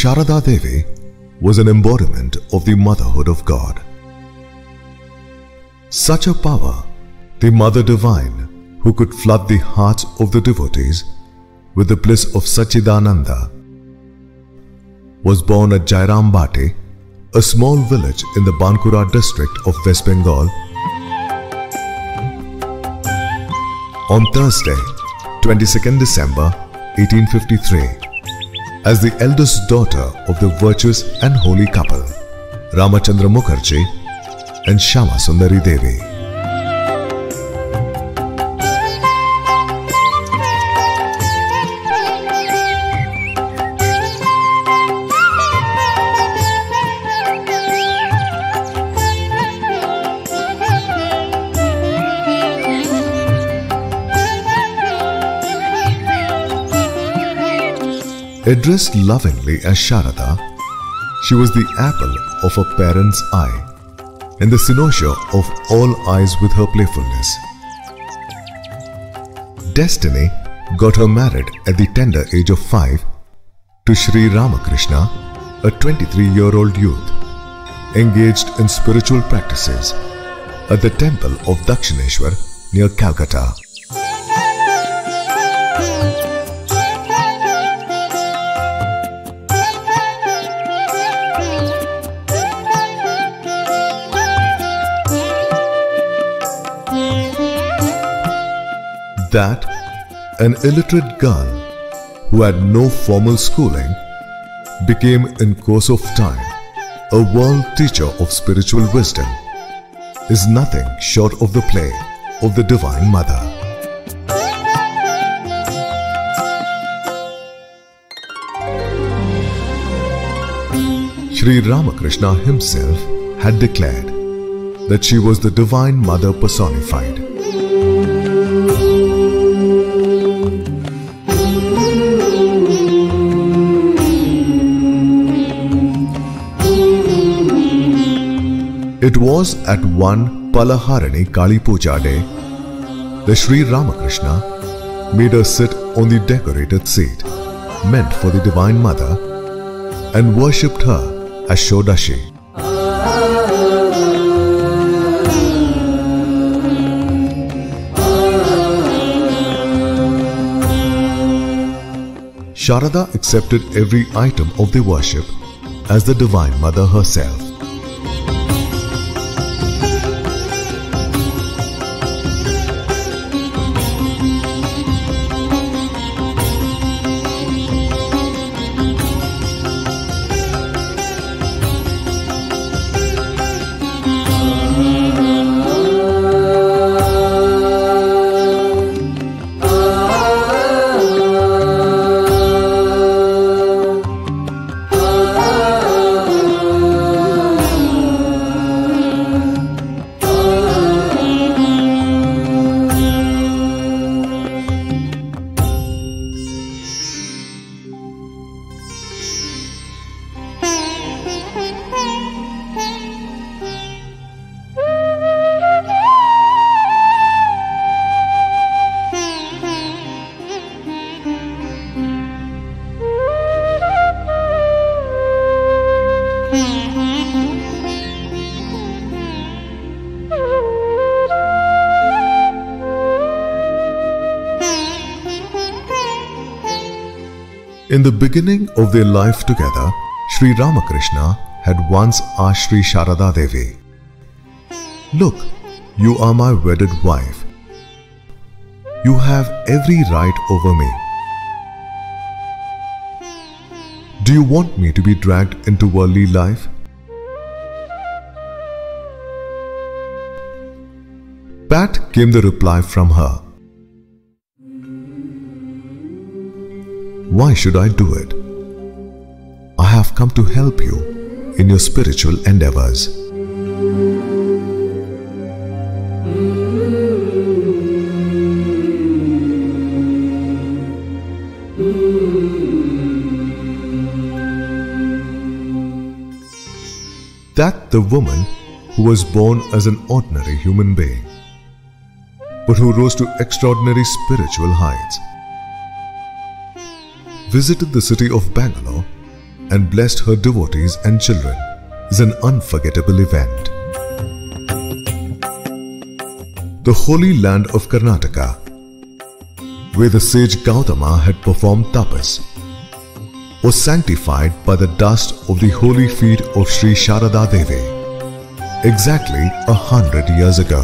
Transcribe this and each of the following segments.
Sharada Devi was an embodiment of the motherhood of God. Such a power, the Mother Divine, who could flood the hearts of the devotees with the bliss of Sachidananda, was born at Jairam a small village in the Bankura district of West Bengal, on Thursday, 22nd December 1853 as the eldest daughter of the virtuous and holy couple, Ramachandra Mukherjee and Shyama Sundari Devi. Addressed lovingly as Sharada, she was the apple of her parents' eye and the cynosure of all eyes with her playfulness. Destiny got her married at the tender age of five to Sri Ramakrishna, a 23 year old youth engaged in spiritual practices at the temple of Dakshineshwar near Calcutta. That an illiterate girl who had no formal schooling became in course of time a world teacher of spiritual wisdom is nothing short of the play of the divine mother. Sri Ramakrishna himself had declared that she was the divine mother personified was at one Phalaharini Kali Puja day that Sri Ramakrishna made her sit on the decorated seat meant for the Divine Mother and worshipped her as Shodashi. Sharada accepted every item of the worship as the Divine Mother herself. In the beginning of their life together, Sri Ramakrishna had once asked Sri Sharada Devi, Look, you are my wedded wife. You have every right over me. Do you want me to be dragged into worldly life? Pat came the reply from her. Why should I do it? I have come to help you in your spiritual endeavors. That the woman who was born as an ordinary human being, but who rose to extraordinary spiritual heights, visited the city of Bangalore and blessed her devotees and children is an unforgettable event. The holy land of Karnataka, where the sage Gautama had performed tapas, was sanctified by the dust of the holy feet of Sri Sharada Devi exactly a hundred years ago.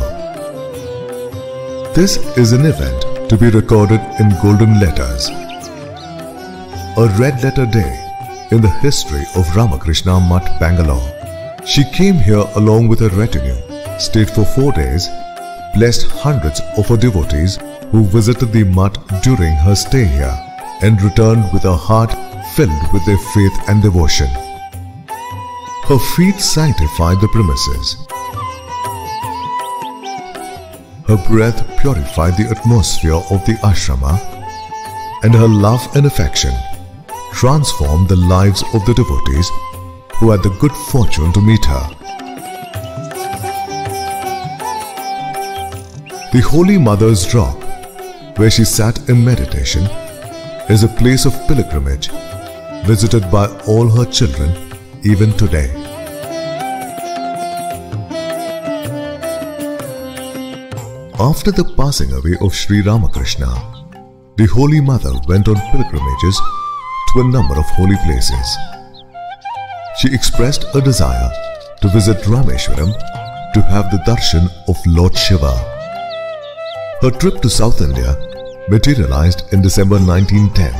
This is an event to be recorded in golden letters. A red letter day in the history of Ramakrishna Mutt Bangalore. She came here along with her retinue, stayed for four days, blessed hundreds of her devotees who visited the mutt during her stay here, and returned with her heart filled with their faith and devotion. Her feet sanctified the premises. Her breath purified the atmosphere of the ashrama, and her love and affection transformed the lives of the devotees who had the good fortune to meet her. The Holy Mother's Rock, where she sat in meditation, is a place of pilgrimage visited by all her children even today. After the passing away of Sri Ramakrishna, the Holy Mother went on pilgrimages to a number of holy places. She expressed a desire to visit Rameshwaram to have the darshan of Lord Shiva. Her trip to South India materialized in December 1910.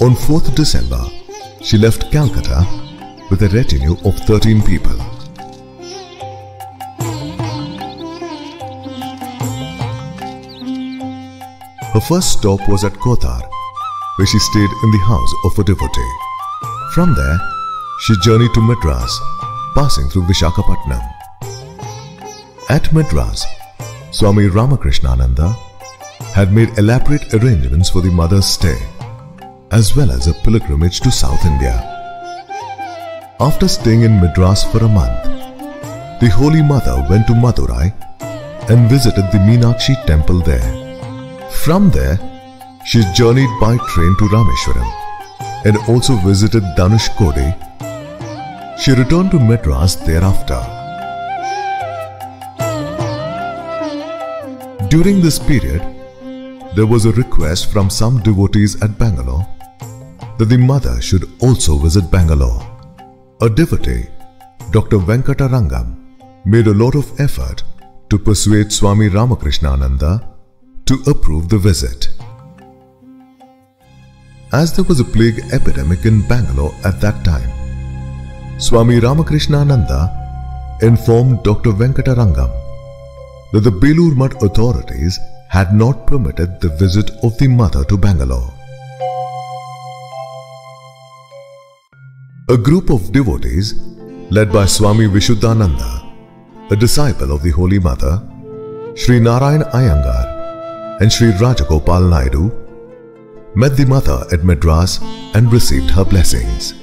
On 4th December, she left Calcutta with a retinue of 13 people. Her first stop was at Kothar, where she stayed in the house of a devotee. From there, she journeyed to Madras, passing through Vishakhapatnam. At Madras, Swami Ramakrishnananda had made elaborate arrangements for the mother's stay, as well as a pilgrimage to South India. After staying in Madras for a month, the Holy Mother went to Madurai and visited the Meenakshi temple there. From there, she journeyed by train to Rameshwaram and also visited Dhanush Kode. She returned to Madras thereafter. During this period, there was a request from some devotees at Bangalore that the mother should also visit Bangalore. A devotee, Dr. Venkatarangam, made a lot of effort to persuade Swami Ramakrishnananda to approve the visit. As there was a plague epidemic in Bangalore at that time, Swami Ramakrishnananda informed Dr. Venkatarangam that the Belur Mutt authorities had not permitted the visit of the mother to Bangalore. A group of devotees, led by Swami Vishuddhananda, a disciple of the Holy Mother, Sri Narayan Iyengar, and Sri Rajagopal Naidu, met the mother at Madras and received her blessings.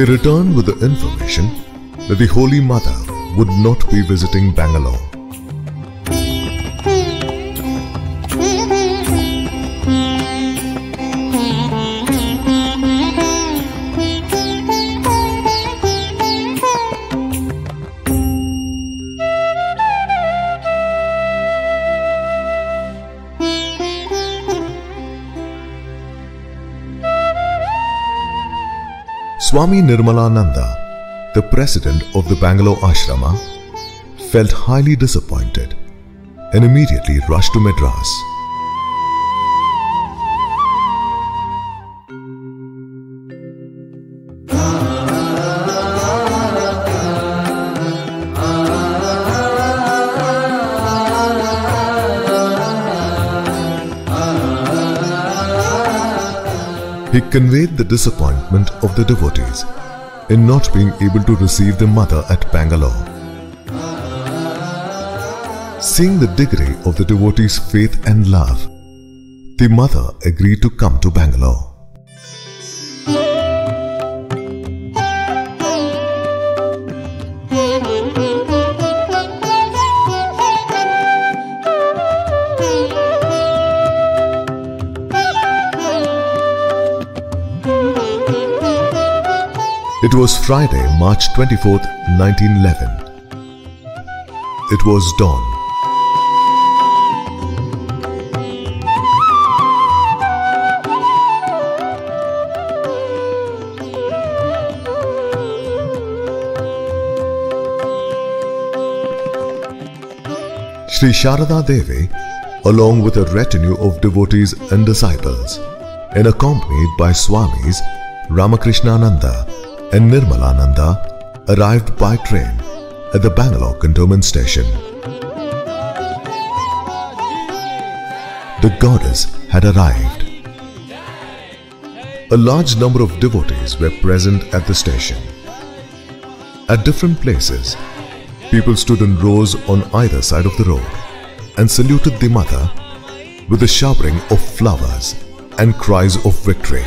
They returned with the information that the Holy Mother would not be visiting Bangalore. Swami Nirmalananda, the president of the Bangalore Ashrama, felt highly disappointed and immediately rushed to Madras. He conveyed the disappointment of the devotees in not being able to receive the mother at Bangalore. Seeing the degree of the devotees' faith and love, the mother agreed to come to Bangalore. It was Friday, March 24th, 1911. It was dawn. Sri Sharada Devi, along with a retinue of devotees and disciples, and accompanied by Swamis Ramakrishnananda and Nirmalananda, arrived by train at the Bangalore Cantonment Station. The goddess had arrived. A large number of devotees were present at the station. At different places, people stood in rows on either side of the road and saluted the mother with a showering of flowers and cries of victory.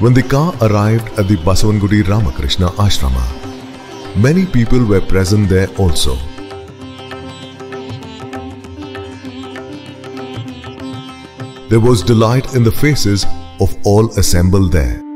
When the car arrived at the Basavangudi Ramakrishna Ashrama, many people were present there also. There was delight in the faces of all assembled there.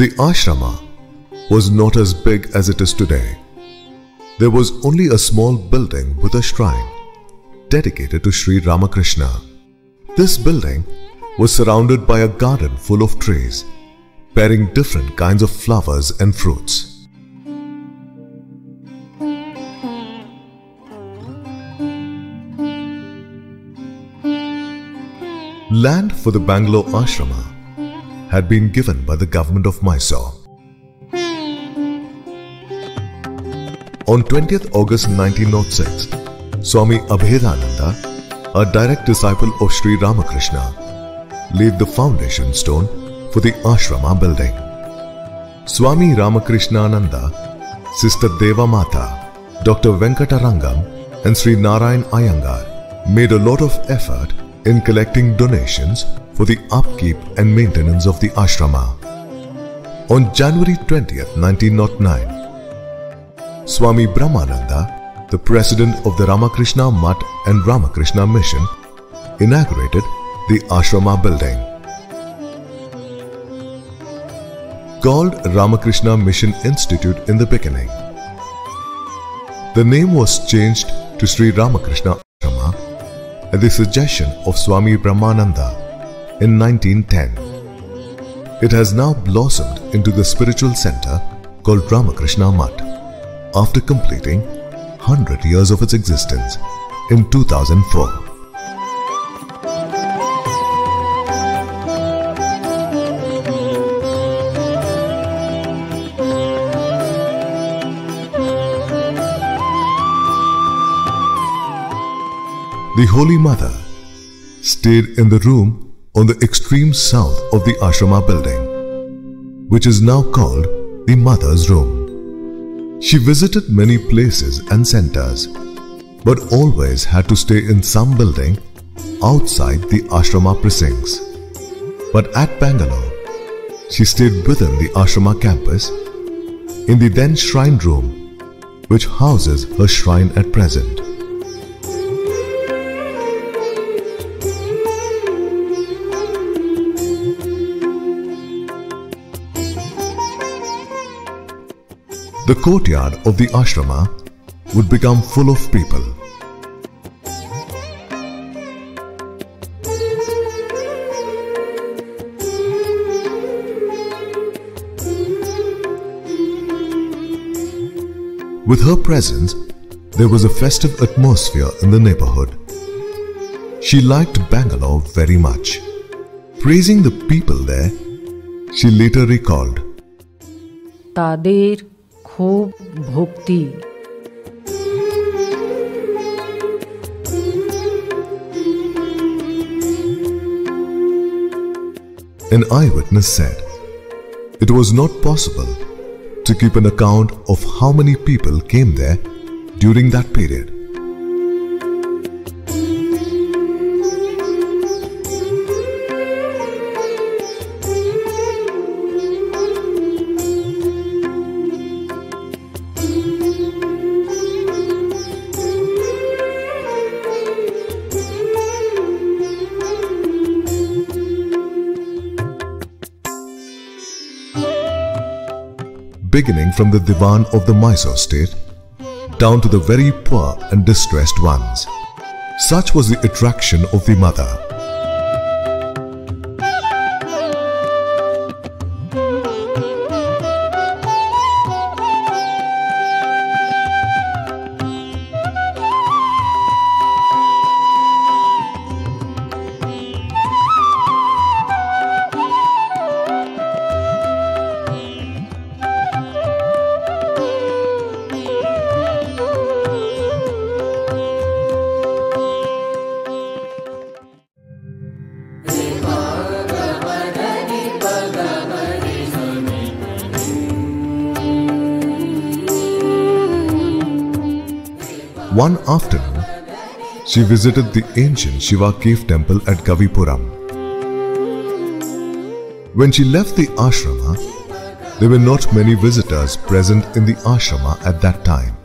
The ashrama was not as big as it is today. There was only a small building with a shrine dedicated to Sri Ramakrishna. This building was surrounded by a garden full of trees, bearing different kinds of flowers and fruits. Land for the Bangalore Ashrama had been given by the government of Mysore. On 20th August 1906, Swami Abhedananda, a direct disciple of Sri Ramakrishna, laid the foundation stone for the ashrama building. Swami Ramakrishnananda, Sister Deva Mata, Dr. Venkatarangam, and Sri Narayan Iyengar made a lot of effort in collecting donations for the upkeep and maintenance of the ashrama. On January 20th, 1909, Swami Brahmananda, the president of the Ramakrishna Mutt and Ramakrishna Mission, inaugurated the ashrama building. Called Ramakrishna Mission Institute in the beginning. The name was changed to Sri Ramakrishna Ashrama at the suggestion of Swami Brahmananda in 1910. It has now blossomed into the spiritual center called Ramakrishna Mutt after completing 100 years of its existence in 2004. The Holy Mother stayed in the room on the extreme south of the ashrama building, which is now called the Mother's Room. She visited many places and centers, but always had to stay in some building outside the ashrama precincts. But at Bangalore, she stayed within the ashrama campus in the then shrine room, which houses her shrine at present. The courtyard of the ashrama would become full of people. With her presence, there was a festive atmosphere in the neighborhood. She liked Bangalore very much. Praising the people there, she later recalled, তাদের খুব ভক্তি An eyewitness said, It was not possible to keep an account of how many people came there during that period. Beginning from the Divan of the Mysore state down to the very poor and distressed ones. Such was the attraction of the mother. One afternoon, she visited the ancient Shiva cave temple at Gavipuram. When she left the ashrama, there were not many visitors present in the ashrama at that time.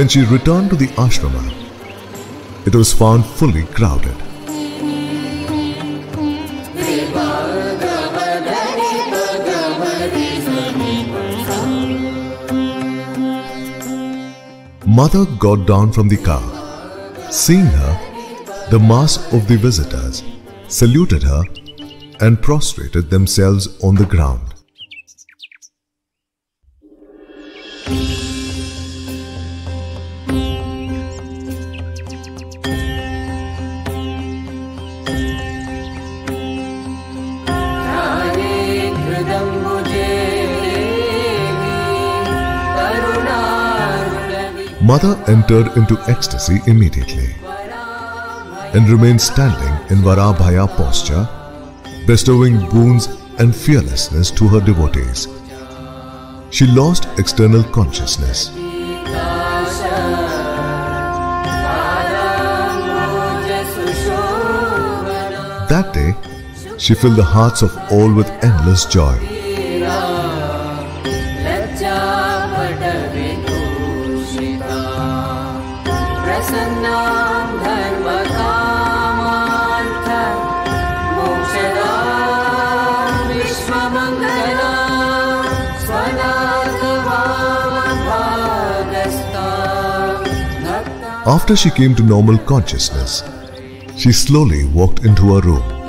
When she returned to the ashrama, it was found fully crowded. Mother got down from the car. Seeing her, the mass of the visitors saluted her and prostrated themselves on the ground. father entered into ecstasy immediately and remained standing in Varabhaya posture, bestowing boons and fearlessness to her devotees. She lost external consciousness. That day, she filled the hearts of all with endless joy. After she came to normal consciousness, she slowly walked into her room.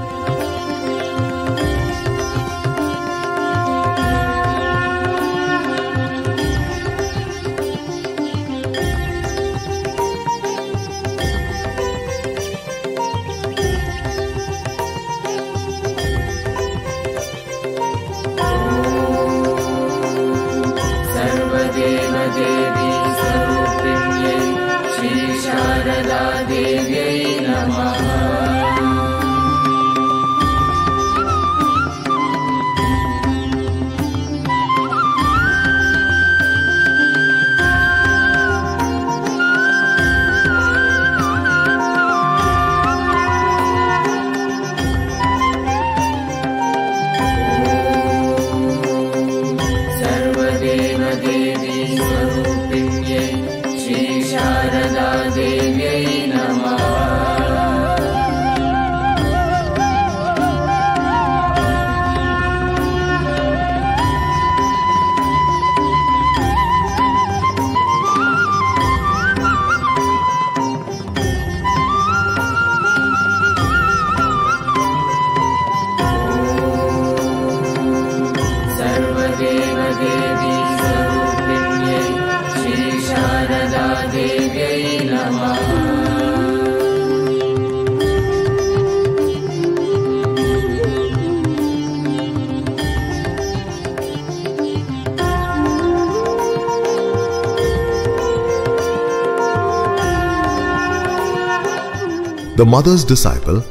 The mother's disciple,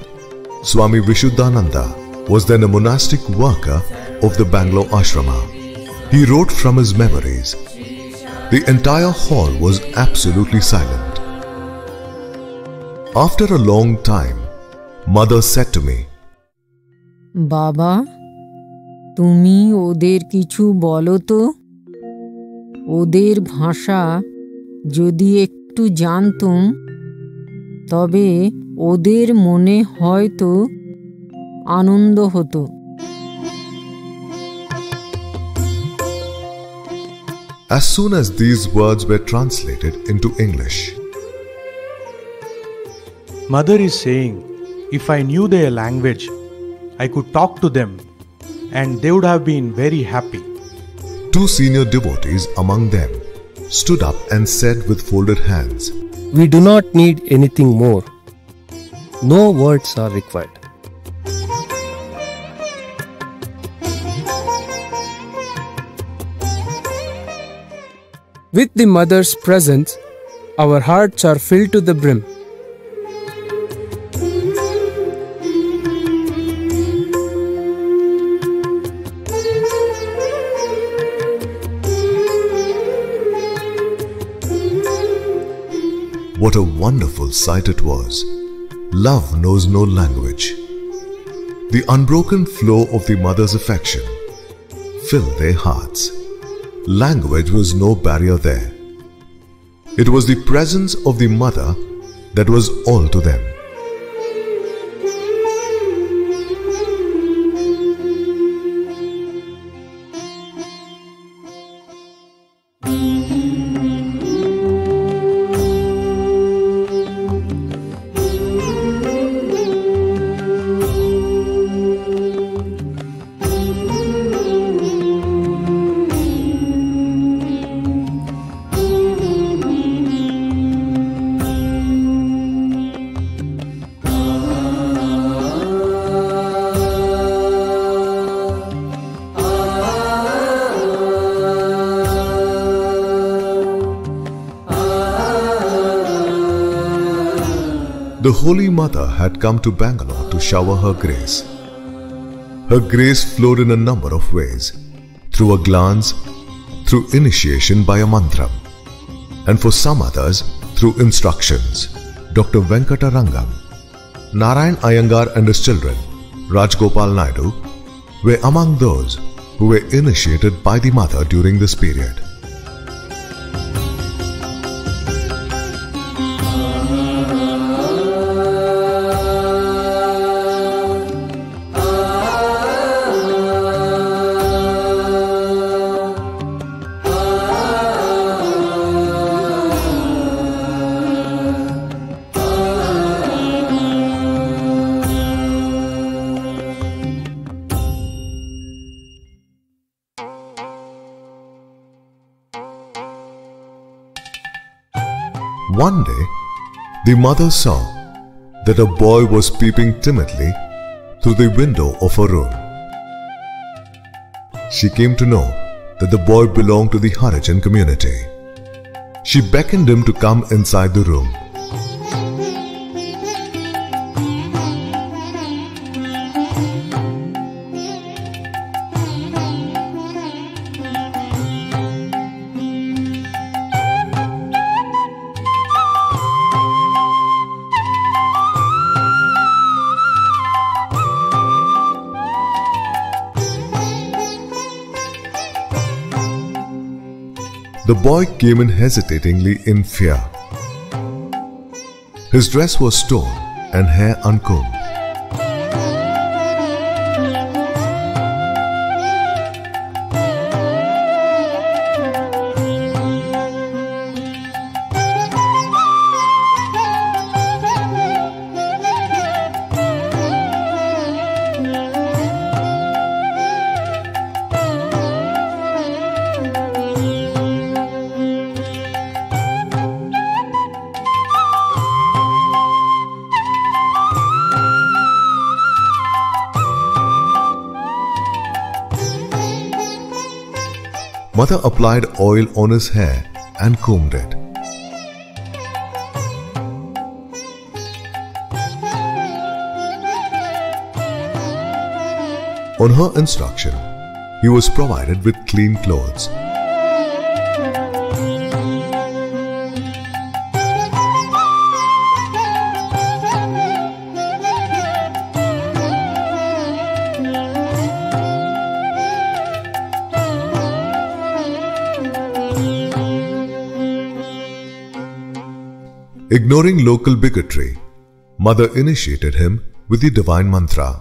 Swami Vishuddhananda, was then a monastic worker of the Bangalore ashrama. He wrote from his memories. The entire hall was absolutely silent. After a long time, mother said to me, বাবা তুমি ওদের কিছু বলো তো ওদের ভাষা যদি একটু জানতুম তবে ওদের মনে হয়তো আনন্দ হতো As soon as these words were translated into English, Mother is saying, if I knew their language, I could talk to them and they would have been very happy. two senior devotees among them stood up and said with folded hands, We do not need anything more. No words are required. With the Mother's presence, our hearts are filled to the brim. What a wonderful sight it was. Love knows no language. The unbroken flow of the mother's affection filled their hearts. Language was no barrier there. It was the presence of the mother that was all to them. Holy Mother had come to Bangalore to shower her grace. Her grace flowed in a number of ways through a glance, through initiation by a mantra, and for some others through instructions. Dr. Venkata Rangam, Narayan Iyengar and his children, Rajgopal Naidu, were among those who were initiated by the mother during this period. One day, the mother saw that a boy was peeping timidly through the window of her room. She came to know that the boy belonged to the Harijan community. She beckoned him to come inside the room. Boy came in hesitatingly in fear. His dress was torn and hair uncombed. Mother applied oil on his hair and combed it. On her instruction, he was provided with clean clothes. Ignoring local bigotry, Mother initiated him with the divine mantra.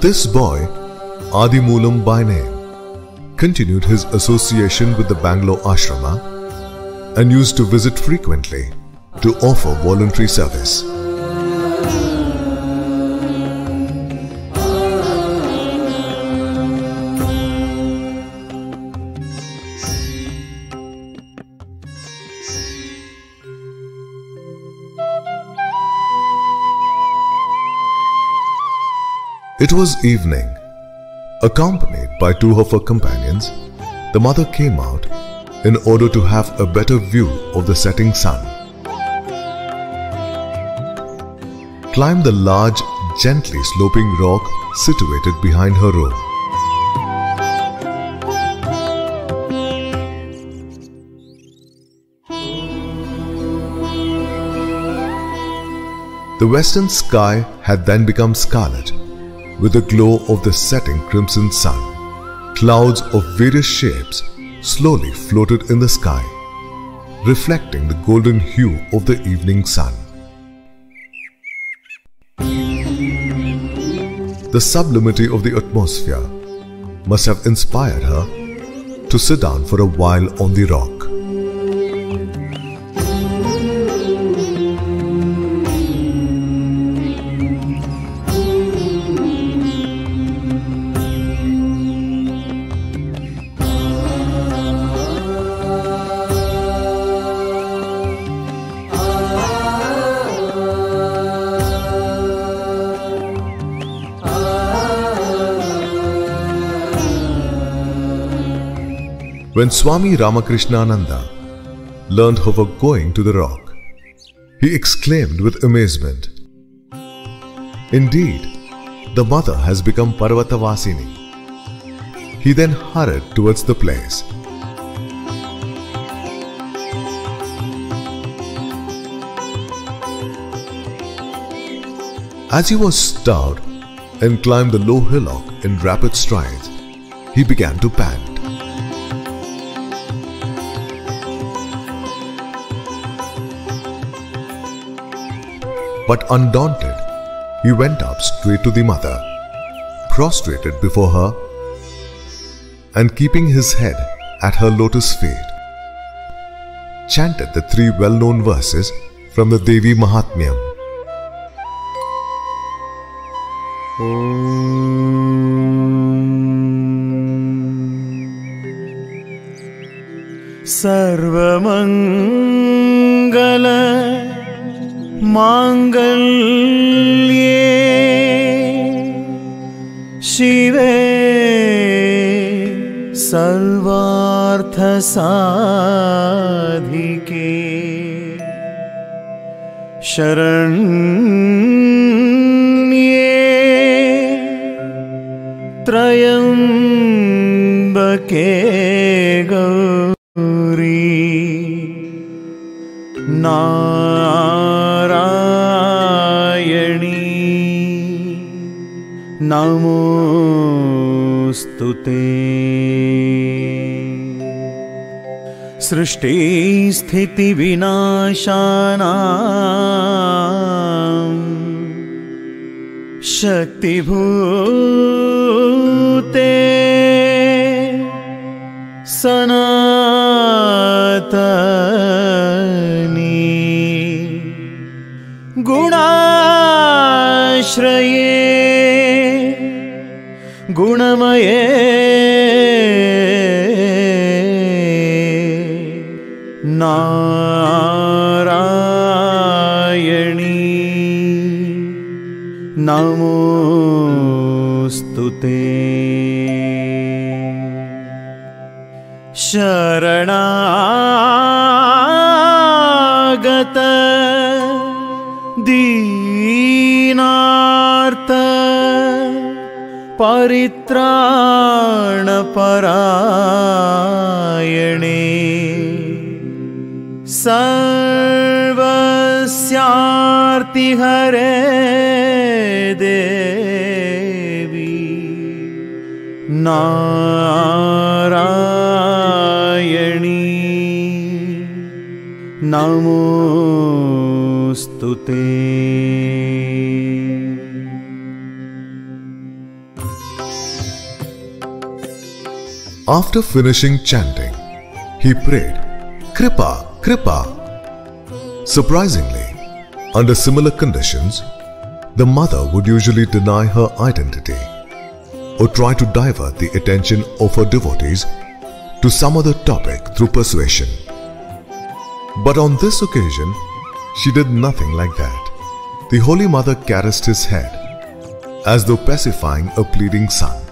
This boy, Adimulam by name, continued his association with the Bangalore Ashrama and used to visit frequently to offer voluntary service. It was evening. Accompanied by two of her companions, the mother came out in order to have a better view of the setting sun. Climbed the large gently sloping rock situated behind her room. The western sky had then become scarlet with the glow of the setting crimson sun. Clouds of various shapes slowly floated in the sky, reflecting the golden hue of the evening sun. The sublimity of the atmosphere must have inspired her to sit down for a while on the rock. When Swami Ramakrishnananda learned of her going to the rock, he exclaimed with amazement, Indeed, the mother has become Parvatavasini. He then hurried towards the place. As he was stout and climbed the low hillock in rapid strides, he began to pant. But undaunted, he went up straight to the mother, prostrated before her, and keeping his head at her lotus feet, chanted the three well known verses from the Devi Mahatmyam. सर्वमङ्गल शरण ये त्रयंबके गौरी। नारायणी नमोस्तुते सृष्टि स्थिति विनाशाना शक्तिभूते सनातनी। गुणाश्रये गुणमये नमोऽस्तु ते। शरणागत दीनार्त परित्राणपरायणे। सर्वस्यार्तिहरे नारायणी नमोऽस्तु ते After finishing chanting, he prayed, Kripa, Kripa. Surprisingly, under similar conditions, the mother would usually deny her identity or try to divert the attention of her devotees to some other topic through persuasion. But on this occasion, she did nothing like that. The Holy Mother caressed his head as though pacifying a pleading son.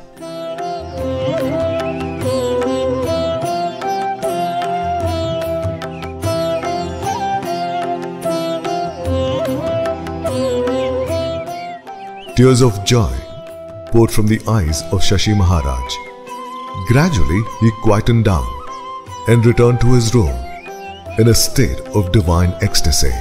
Tears of joy poured from the eyes of Shashi Maharaj. Gradually, he quietened down and returned to his room in a state of divine ecstasy.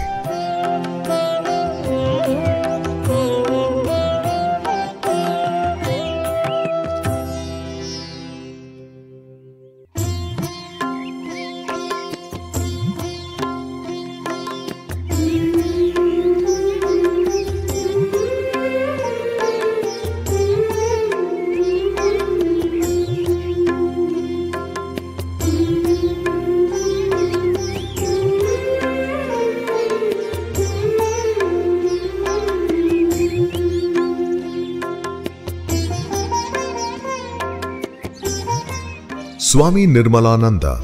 Swami Nirmalananda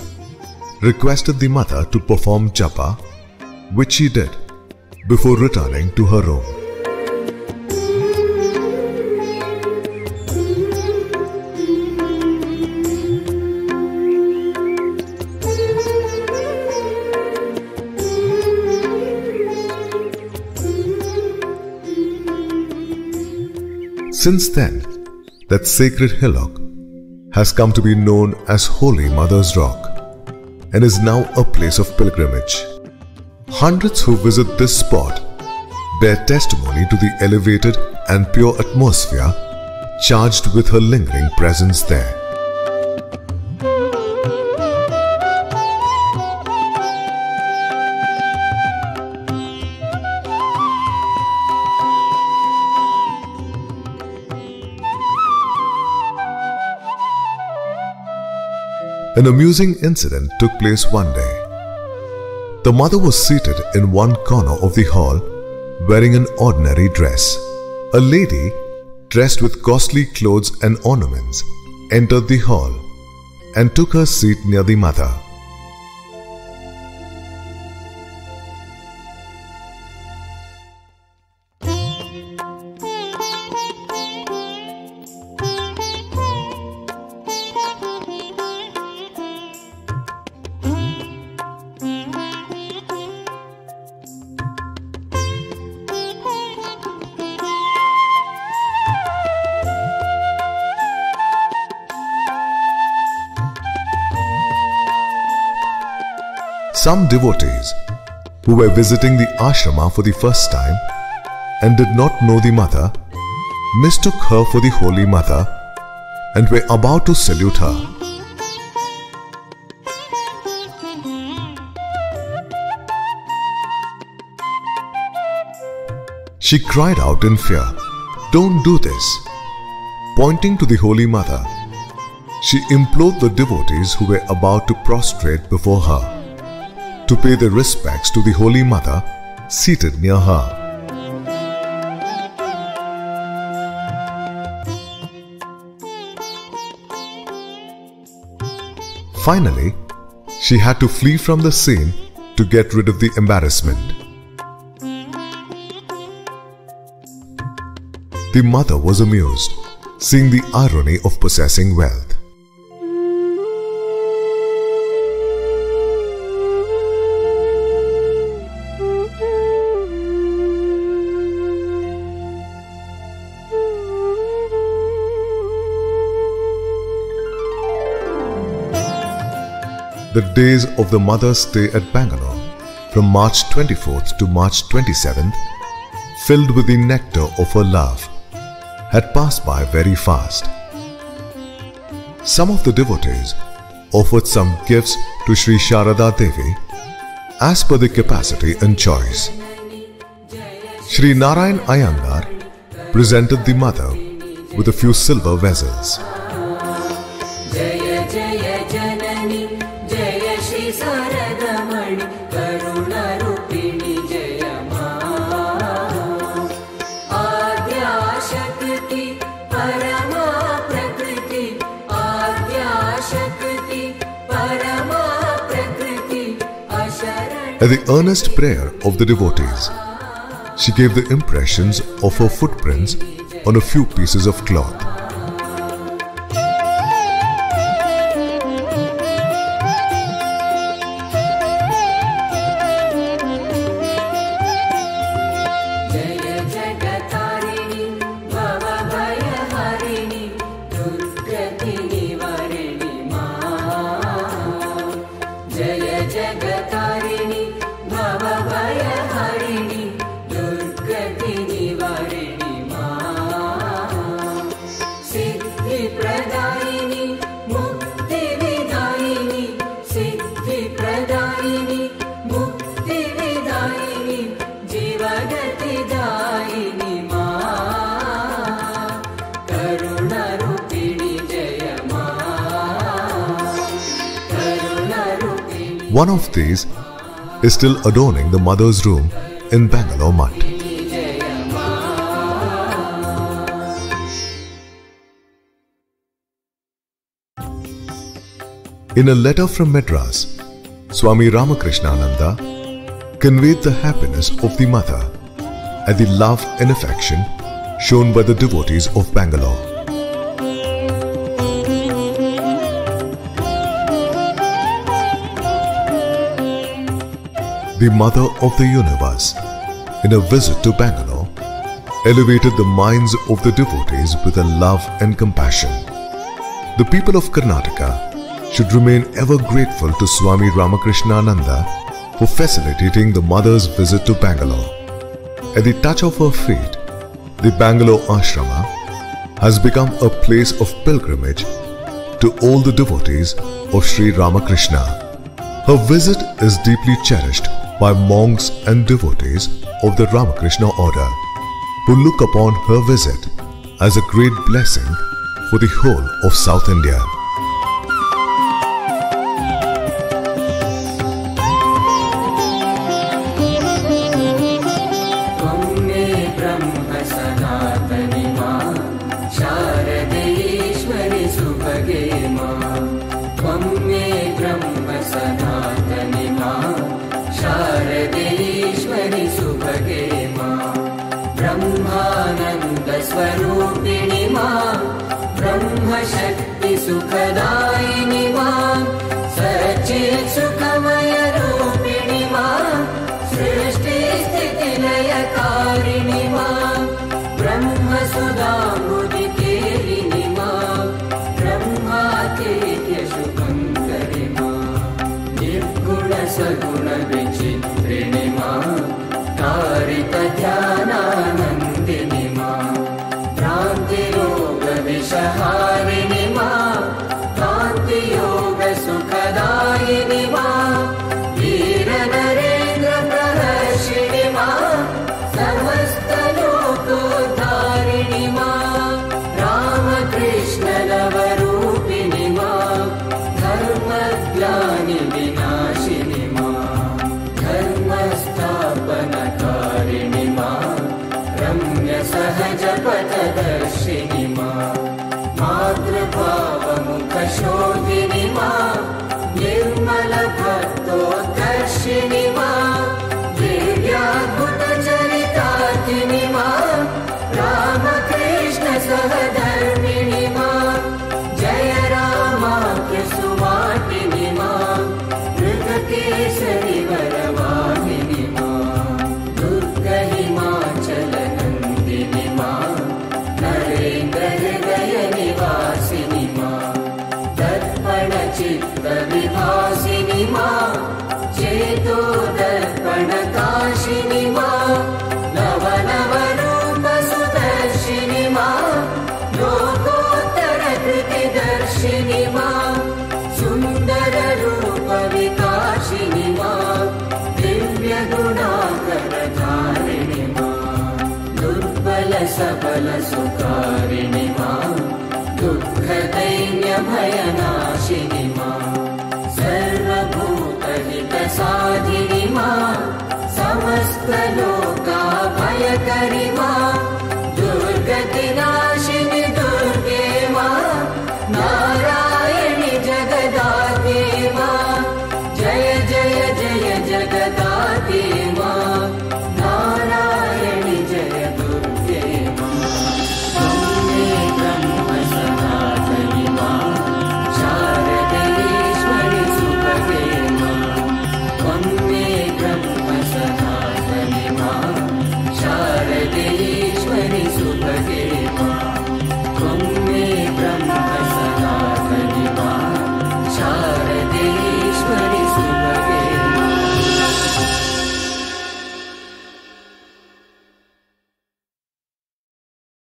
requested the mother to perform japa, which she did before returning to her room. Since then, that sacred hillock has come to be known as Holy Mother's Rock and is now a place of pilgrimage. Hundreds who visit this spot bear testimony to the elevated and pure atmosphere charged with her lingering presence there. An amusing incident took place one day. The mother was seated in one corner of the hall wearing an ordinary dress. A lady, dressed with costly clothes and ornaments, entered the hall and took her seat near the mother. Some devotees who were visiting the ashrama for the first time and did not know the mother mistook her for the Holy Mother and were about to salute her. She cried out in fear, Don't do this. Pointing to the Holy Mother, she implored the devotees who were about to prostrate before her to pay their respects to the Holy Mother seated near her. Finally, she had to flee from the scene to get rid of the embarrassment. The mother was amused, seeing the irony of possessing wealth. The days of the mother's stay at Bangalore, from March 24th to March 27th, filled with the nectar of her love, had passed by very fast. Some of the devotees offered some gifts to Sri Sharada Devi as per the capacity and choice. Sri Narayan Iyengar presented the mother with a few silver vessels. At the earnest prayer of the devotees, she gave the impressions of her footprints on a few pieces of cloth. One of these is still adorning the mother's room in Bangalore Mutt. In a letter from Madras, Swami Ramakrishnananda conveyed the happiness of the mother and the love and affection shown by the devotees of Bangalore. The Mother of the Universe, in a visit to Bangalore, elevated the minds of the devotees with her love and compassion. The people of Karnataka should remain ever grateful to Swami Ramakrishnananda for facilitating the mother's visit to Bangalore. At the touch of her feet, the Bangalore Ashrama has become a place of pilgrimage to all the devotees of Sri Ramakrishna. Her visit is deeply cherished by monks and devotees of the Ramakrishna order who look upon her visit as a great blessing for the whole of South India. भगे मा ब्रह्मानन्दस्वरूपिणि मा ब्रह्मशक्तिसुखदा दुःखदैर्यभयना